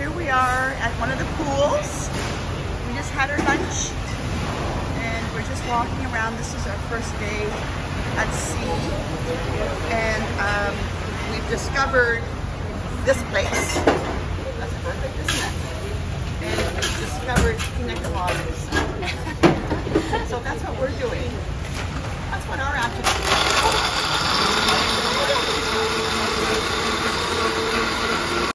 here we are at one of the pools. We just had our lunch and we're just walking around. This is our first day at sea and um, we've discovered this place. That's perfect, isn't it? And we've discovered pina so that's what we're doing.